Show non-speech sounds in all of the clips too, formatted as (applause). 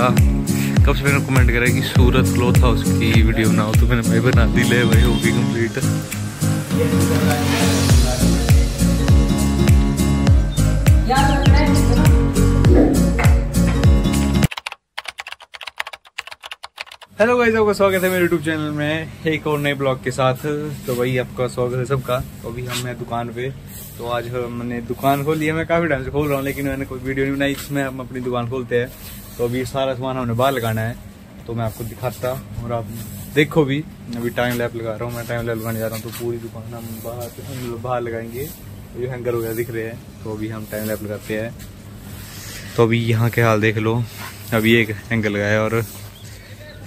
सबका कब से मैंने कमेंट करा कि सूरत क्लोथ हाउस की वीडियो बनाओ तो मैंने भाई बना दी, ले भाई होगी कंप्लीट हेलो गाइस आपका स्वागत है मेरे यूट्यूब चैनल में, एक और नए ब्लॉग के साथ। तो भाई आपका स्वागत है सबका। तो अभी हम हैं दुकान पे तो आज मैंने दुकान खोली है। मैं काफ़ी टाइम से खोल रहा हूँ, लेकिन मैंने कोई वीडियो नहीं बनाई जिसमें हम अपनी दुकान खोलते हैं। तो अभी सारा सामान हमने बाहर लगाना है तो मैं आपको दिखाता और आप देखो भी। अभी टाइम लैप लगा रहा हूँ, मैं टाइम लैप लगाने जा रहा हूँ तो पूरी दुकान हम बाहर हम बाहर लगाएँगे। तो ये हैंगर वगैरह दिख रहे हैं। तो अभी हम टाइम लैप लगाते हैं। तो अभी यहाँ के हाल देख लो। अभी एक हैंगर लगाया और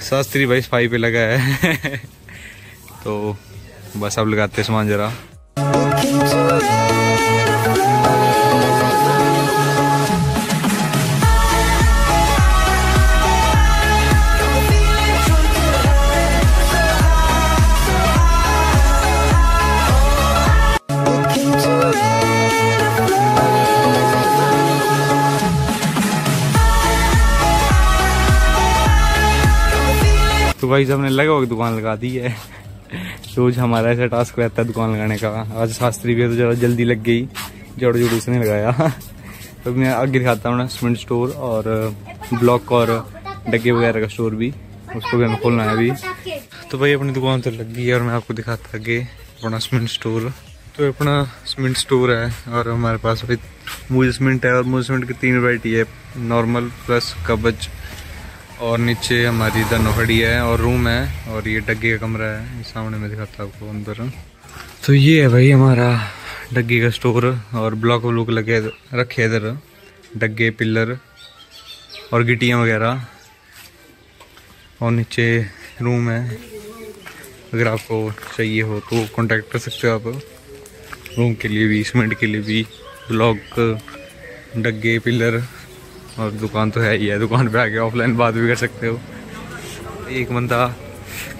शास्त्री भाई सफ़ाई पे लगा है। (laughs) तो बस अब लगाते सामान जरा। भाई हमने लगा हुआ दुकान लगा दी है। रोज हमारा ऐसा टास्क रहता है दुकान लगाने का। आज शास्त्री भी है तो जरा जल्दी लग गई। जोड़ जोड़ उसने लगाया। तो मैं आगे दिखाता हूँ सीमेंट स्टोर और ब्लॉक और डगे वगैरह का स्टोर भी। उसको भी हमें खोलना है अभी। तो भाई अपनी दुकान तो लग गई है और मैं आपको दिखाता आगे अपना सीमेंट स्टोर तो अपना सीमेंट स्टोर है और हमारे पास अभी मूज सीमेंट है और मूज सीमेंट की तीन वरायटी है। नॉर्मल प्लस कबज और नीचे हमारी दोनों खड़ी है और रूम है और ये डग्गे का कमरा है। ये सामने में दिखाता आपको अंदर। तो ये है भाई हमारा डग्गे का स्टोर और ब्लॉक व्लॉक लगे रखे इधर। डग्गे, पिलर और गिटियाँ वगैरह। और नीचे रूम है। अगर आपको चाहिए हो तो कांटेक्ट कर सकते हो आप। रूम के लिए भी सीमेंट के लिए भी। ब्लॉक, डग्गे, पिलर और दुकान तो है ही है, दुकान पे आके ऑफलाइन बात भी कर सकते हो। एक बंदा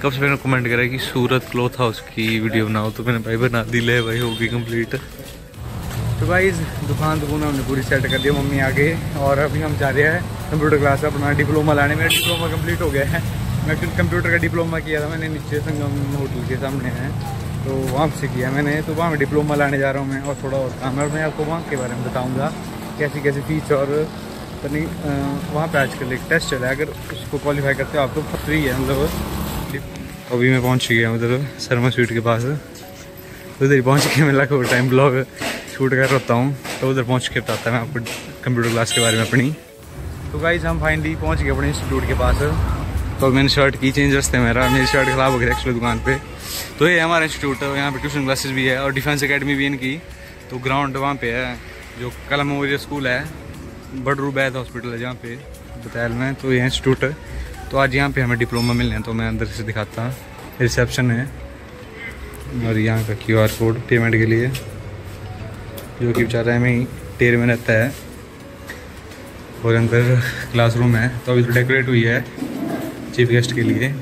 कब से मैंने कमेंट करा कि सूरत क्लोथ हाउस की वीडियो बनाओ तो मैंने भाई बना दी, ले भाई, होगी कंप्लीट तो भाई दुकान दुकान हमने पूरी सेट कर दिया मम्मी आगे, और अभी हम जा रहे हैं कंप्यूटर क्लास अपना डिप्लोमा लाने। मेरा डिप्लोमा कंप्लीट हो गया है। मैं कंप्यूटर का डिप्लोमा किया था, मैंने नीचे संगम होटल के सामने है। तो वहाँ से किया मैंने तो वहाँ डिप्लोमा लाने जा रहा हूँ मैं, और थोड़ा और काम है। और मैं आपको वहाँ के बारे में बताऊँगा कैसी कैसी फ़ीस और नहीं वहाँ पे आजकल एक टेस्ट चला है। अगर उसको क्वालिफाई करते हो आप तो फ्री है मतलब अभी मैं पहुँच गया उधर शर्मा स्वीट के पास। उधर ही पहुँच के मैं लगा टाइम ब्लॉग शूट कर होता हूँ। तो उधर पहुँच के बताता मैं आपको कंप्यूटर क्लास के बारे में अपनी। तो गाइज़ हम फाइनली पहुँच गए अपने इंस्टीट्यूट के पास। तो मैंने शर्ट की चेंज रस्ते मेरा मेरी शर्ट ख़राब हो गई एक्चुअली दुकान पे। तो ये हमारा इंस्टीट्यूट है, यहाँ पे ट्यूशन क्लासेस भी है और डिफेंस अकेडमी भी इनकी। तो ग्राउंड वहाँ पे है, जो कलम मेमोरियल स्कूल है। बडरू बैद हॉस्पिटल है जहाँ पे बतैल में तो ये इंस्टीट्यूट है। तो आज यहाँ पे हमें डिप्लोमा मिलने हैं तो मैं अंदर से दिखाता हूँ। रिसेप्शन है और यहाँ का क्यू आर कोड पेमेंट के लिए, जो कि बेचारा में ही टेर में रहता है और अंदर क्लासरूम है। तो अभी तो डेकोरेट हुई है चीफ गेस्ट के लिए।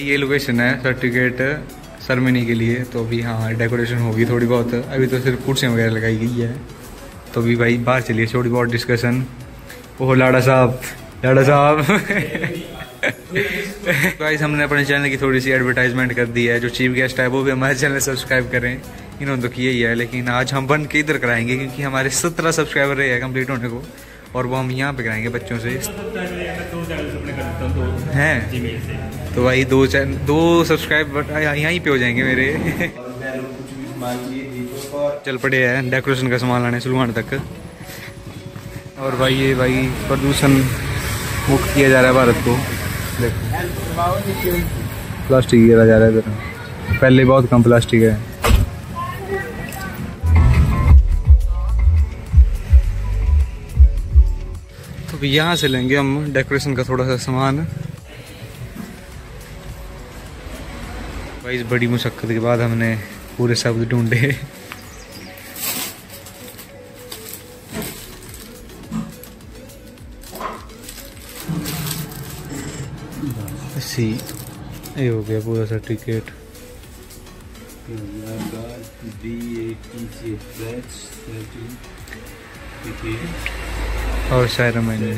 ये लोकेशन है, सर्टिफिकेट सरमनी के लिए तो अभी हाँ डेकोरेशन होगी थोड़ी बहुत। अभी तो सिर्फ़ कुर्सियाँ वगैरह लगाई गई है। तो अभी भाई बाहर चलिए थोड़ी बहुत डिस्कशन ओह लाड़ा साहब लाड़ा साहब। (laughs) गाइस हमने अपने चैनल की थोड़ी सी एडवर्टाइजमेंट कर दी है। जो चीफ गेस्ट है वो भी हमारे चैनल सब्सक्राइब करें। इन्होंने तो किया ही है लेकिन आज हम बन के इधर कराएँगे क्योंकि हमारे सत्रह सब्सक्राइबर रहे हैं कंप्लीट होने को। और वो हम यहाँ पे कराएँगे बच्चों से। हैं तो भाई दो चैनल दो सब्सक्राइब यहीं पे हो जाएँगे मेरे। चल पड़े हैं डेकोरेशन का सामान लाने, सुलवान तक। और भाई ये भाई प्रदूषण मुक्त किया जा रहा है भारत को। देखो। प्लास्टिक गिरा जा रहा है इधर। पहले बहुत कम प्लास्टिक है। तो यहाँ से लेंगे हम डेकोरेशन का थोड़ा सा सामान। भाई, बड़ी मुशक्क़त के बाद हमने पूरे शब्द ढूंढे। सी ये हो गया पूरा सर्टिफिकेट और शायर मैंने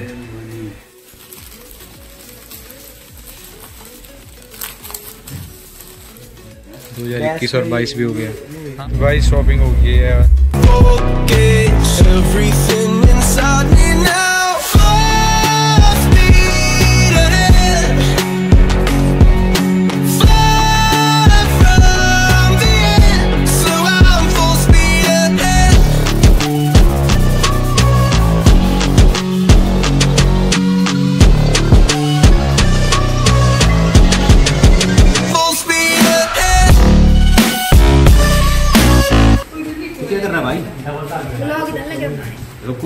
दो हज़ार इक्कीस और बाईस भी हो गया। बाईस शॉपिंग हो गई है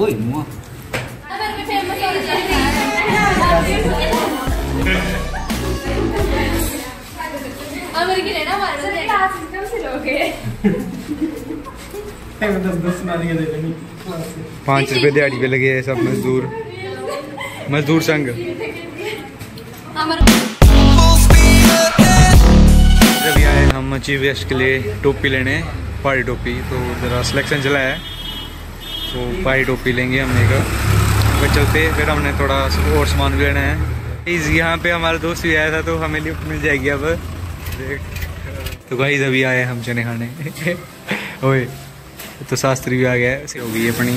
एकदम से लोगे पाँच रुपए दिहाड़ी पे लगे सब मजदूर। मजदूर संघ. जब आए, हम चीफ गेस्ट के लिए टोपी लेने, पहाड़ी टोपी तो ज़रा सिलेक्शन चला है। तो पहाड़ी टोपी लेंगे हमने का। फिर चलते, फिर हमने थोड़ा और सामान भी लेना है। इस यहाँ पे हमारा दोस्त भी आया था तो हमें लिफ्ट मिल जाएगी अब। तो भाई अभी आए हम चने खाने। (laughs) ओए तो शास्त्री भी आ गया है हो गई अपनी।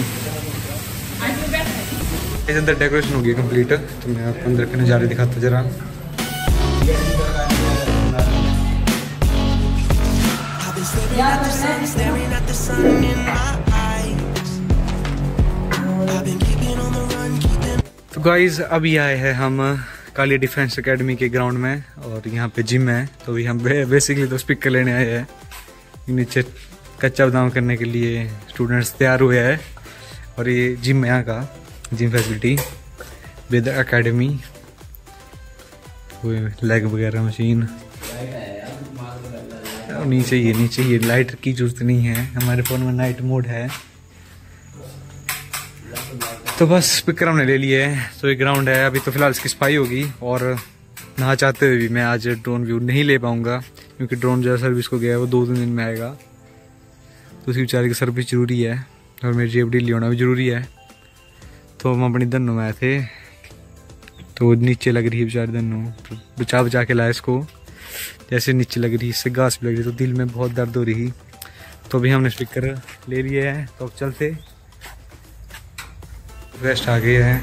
इस अंदर डेकोरेशन हो गई कंप्लीट तो मैं आपको अंदर के नज़ारे दिखाता जरा। I've तो गाइज़ अभी आए हैं हम काली डिफेंस एकेडमी के ग्राउंड में और यहाँ पे जिम है तो अभी हम बेसिकली तो स्पीकर लेने आए हैं। नीचे कच्चा बदाम करने के लिए स्टूडेंट्स तैयार हुए हैं और ये जिम है यहाँ का gym facility with academy leg वगैरह मशीन और नीचे ये नीचे ये लाइट की ज़रूरत नहीं है। हमारे फ़ोन में नाइट मोड है। तो बस स्पीकर हमने ले लिए है तो ये ग्राउंड है। अभी तो फ़िलहाल इसकी सफ़ाई होगी और नहा चाहते हुए भी मैं आज ड्रोन व्यू नहीं ले पाऊँगा, क्योंकि ड्रोन जो सर्विस को गया है, वो दो तीन दिन में आएगा। तो उसकी बेचारे की सर्विस ज़रूरी है और मेरी जेब ढीली होना भी ज़रूरी है। तो हम अपनी धनों में आए थे। तो नीचे लग रही है बेचारे धनों तो बचा बचा के लाया इसको। जैसे नीचे लग रही इससे घास भी लग रही तो दिल में बहुत दर्द हो रही। तो अभी हमने स्पीकर ले लिए हैं तो अब चलते। गेस्ट आ गए हैं।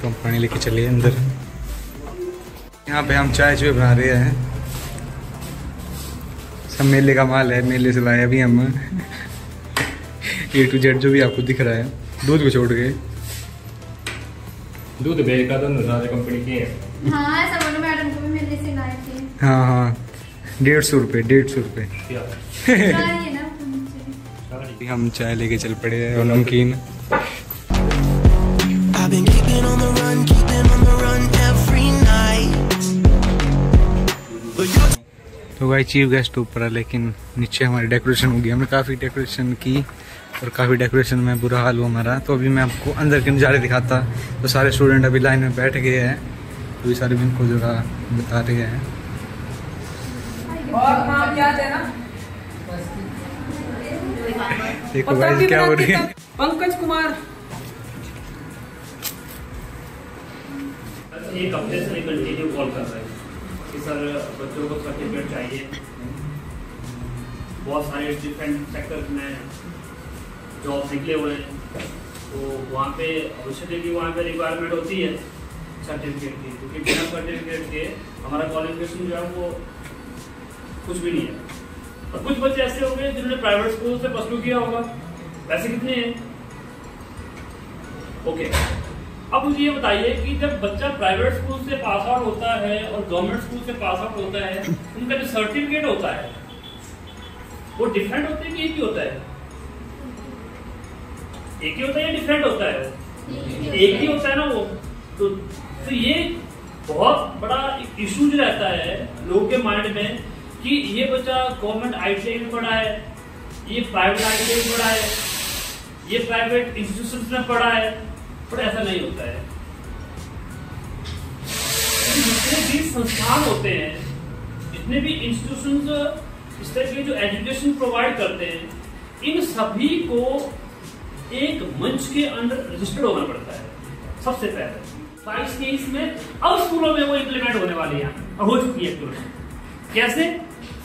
तो हम पानी लेके चलिए अंदर। यहाँ पे हम चाय चुए बना रहे हैं। सब मेले का माल है मेले से लाए अभी हम। ए टू जेड जो भी आपको दिख रहा है। दूध को छोड़ के दूध का तो कंपनी की है। हाँ मैडम को भी मिलने से लाए थे। हाँ हाँ। डेढ़ सौ रुपये डेढ़ सौ रुपये (laughs) है हम चाय लेके चल पड़े हैं और नमकीन। Been keeping on the run, keeping on the run every night. तो भाई चीफ गेस्ट ऊपर है लेकिन नीचे हमारी डेकोरेशन होगी हमने काफ़ी डेकोरेशन की और काफ़ी डेकोरेशन में बुरा हाल हुआ हमारा। तो अभी मैं आपको अंदर के नज़ारे दिखाता। तो सारे स्टूडेंट अभी लाइन में बैठ गए हैं। तो ये सारे भी इनको जरा बता रहे हैं। देखो भाई क्या हो रही है? पंकज कुमार। एक हफ़्ते से कंटिन्यू कॉल कर रहे हैं कि सर, बच्चों को सर्टिफिकेट चाहिए। बहुत सारे डिफरेंट सेक्टर में जॉब निकले हुए हैं। तो वहाँ पे अवश्य कि वहाँ पे रिक्वायरमेंट होती है सर्टिफिकेट की, क्योंकि बिना सर्टिफिकेट के हमारा क्वालिफिकेशन जो है वो कुछ भी नहीं है। और कुछ बच्चे ऐसे होंगे जिन्होंने प्राइवेट स्कूल से प्लस टू किया होगा। वैसे कितने हैं? ओके अब मुझे ये बताइए कि जब बच्चा प्राइवेट स्कूल से पास आउट होता है और गवर्नमेंट स्कूल से पास आउट होता है उनका जो सर्टिफिकेट होता है वो डिफरेंट होता है कि एक ही होता है? एक ही होता है या डिफरेंट होता है? एक ही होता है ना वो? तो, तो ये बहुत बड़ा एक इशू जो रहता है लोगों के माइंड में कि ये बच्चा गवर्नमेंट आईटीआई में पढ़ा है ये प्राइवेट आईटीआई में पढ़ा है ये प्राइवेट इंस्टीट्यूशन में पढ़ा है पर ऐसा नहीं होता है। जितने भी संस्थान होते हैं, जितने भी इंस्टीट्यूशन इस तरह के जो एजुकेशन प्रोवाइड करते हैं, इन सभी को एक मंच के अंदर रजिस्टर्ड होना पड़ता है, सबसे पहले। बाईस तेईस में अब स्कूलों में वो इम्प्लीमेंट होने वाली है, और हो चुकी है स्कूलों कैसे?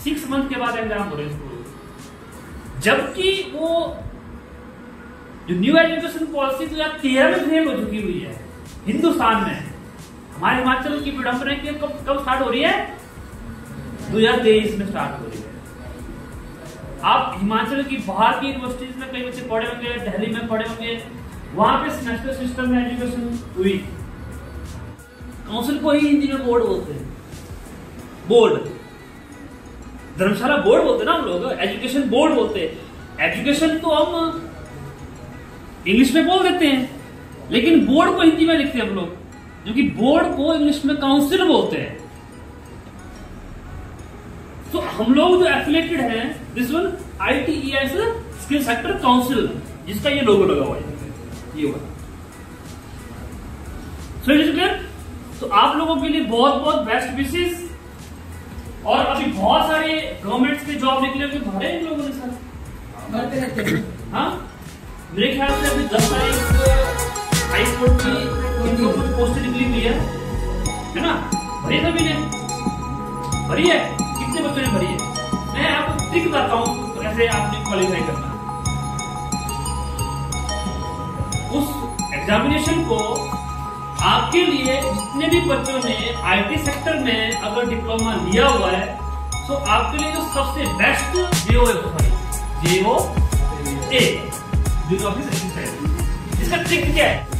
सिक्स मंथ के बाद एग्ज़ाम हो रहे हैं स्कूलों। जबकि वो जो न्यू एजुकेशन पॉलिसी दो हज़ार तेरह में फेल हो चुकी हुई है। हिंदुस्तान में। हमारे हिमाचल की विडंबना की कब कब स्टार्ट हो रही है? दो हज़ार तेईस में स्टार्ट हो रही है। आप हिमाचल की बाहर की यूनिवर्सिटीज में, कई बच्चे पढ़े होंगे, दिल्ली में पढ़े होंगे, वहाँ पे सेमेस्टर सिस्टम में एजुकेशन हुई। काउंसिल को ही हिंदी में बोर्ड बोलते हैं। बोर्ड धर्मशाला बोर्ड बोलते ना हम लोग। एजुकेशन बोर्ड बोलते हैं। एजुकेशन तो हम इंग्लिश में बोल देते हैं। लेकिन बोर्ड को हिंदी में लिखते हैं हम लोग क्योंकि बोर्ड को इंग्लिश में काउंसिल बोलते हैं। तो हम लोग जो एफिलेटेड हैं this one I T E S skill sector council जिसका ये लोगो लगा हुआ है। ये हुआ। सो इट इज़ क्लियर तो आप लोगों के लिए बहुत बहुत बेस्ट विशेष और अभी बहुत सारे गवर्नमेंट्स के जॉब निकले हुए भरे इन लोगों ने सर भरते रहते हैं। हाँ? मेरे ख्याल से अभी दस तारीख हाई कोर्ट की इनको कुछ पोस्ट निकली हुई है। है ना? भरी सभी ने भरी है। कितने बच्चों ने भरी है? मैं आपको बताता हूँ, कैसे आपने क्वालिफाई करना। उस एग्जामिनेशन को आपके लिए जितने भी बच्चों ने आईटी सेक्टर में अगर डिप्लोमा लिया हुआ है तो आपके लिए जो सबसे बेस्ट जेओ है। जेओ ए जो ऑफ़िस असिस्टेंट इसका ट्रिक क्या है